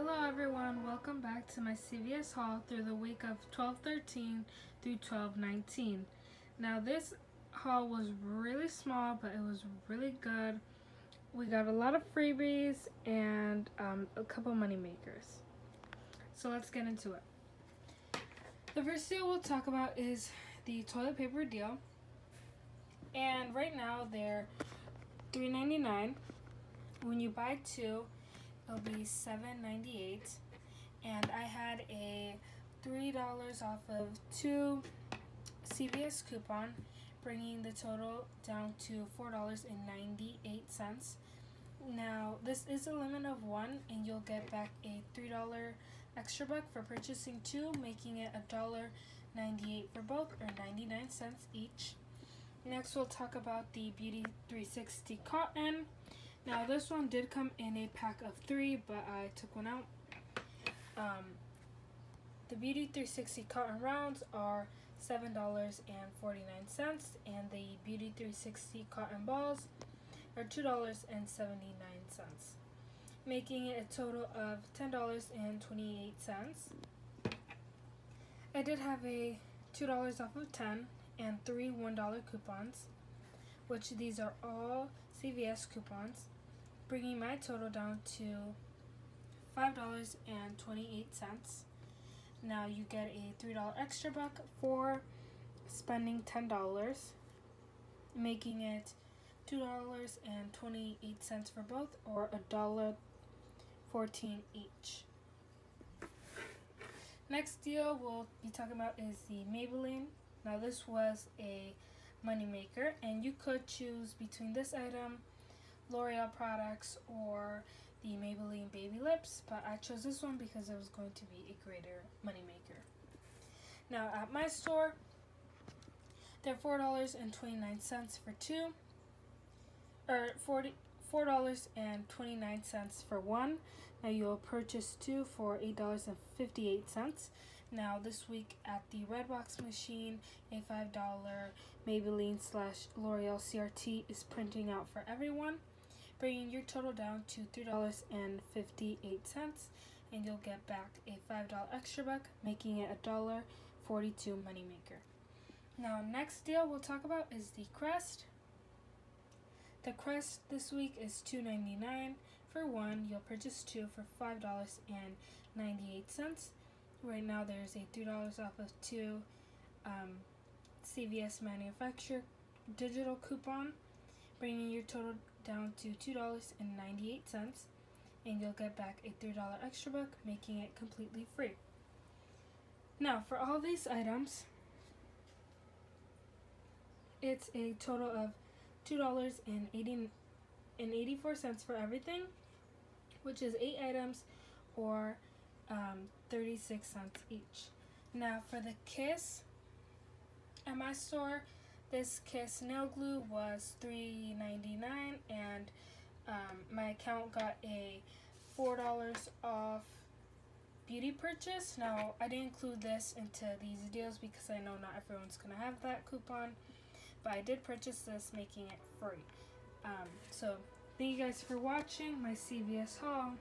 Hello everyone, welcome back to my CVS haul through the week of 1213 through 1219. Now this haul was really small, but it was really good. We got a lot of freebies and um, a couple money makers. So let's get into it. The first deal we'll talk about is the toilet paper deal. And right now they're $3.99. When you buy two, it'll be $7.98. And I had a $3 off of two CVS coupon, bringing the total down to $4.98. Now, this is a limit of one, and you'll get back a $3 extra buck for purchasing two, making it $1.98 for both, or 99 cents each. Next, we'll talk about the Beauty 360 Cotton. Now this one did come in a pack of three, but I took one out. Um, the Beauty 360 cotton rounds are $7.49 and the Beauty 360 cotton balls are $2.79 making it a total of $10.28. I did have a $2 off of 10 and three $1 coupons which these are all CVS coupons bringing my total down to $5.28. Now you get a $3 extra buck for spending $10, making it $2.28 for both or $1.14 each. Next deal we'll be talking about is the Maybelline. Now this was a moneymaker and you could choose between this item L'Oreal products or the Maybelline Baby Lips, but I chose this one because it was going to be a greater moneymaker. Now at my store, they're $4.29 for two, or 40 $4.29 for one. Now you'll purchase two for $8.58. Now this week at the Redbox machine, a $5 Maybelline slash L'Oreal CRT is printing out for everyone bringing your total down to $3.58 and you'll get back a $5 extra buck, making it a $1.42 moneymaker. Now, next deal we'll talk about is the Crest. The Crest this week is $2.99 for one. You'll purchase two for $5.98. Right now, there's a $3 off of two um, CVS manufacturer digital coupon, bringing your total down to $2.98 and you'll get back a $3 extra buck, making it completely free. Now, for all these items, it's a total of $2.84 for everything, which is 8 items or um, 36 cents each. Now, for the Kiss, at my store, this Kiss nail glue was $3.99 and um, my account got a $4 off beauty purchase. Now, I didn't include this into these deals because I know not everyone's going to have that coupon, but I did purchase this, making it free. Um, so, thank you guys for watching my CVS haul.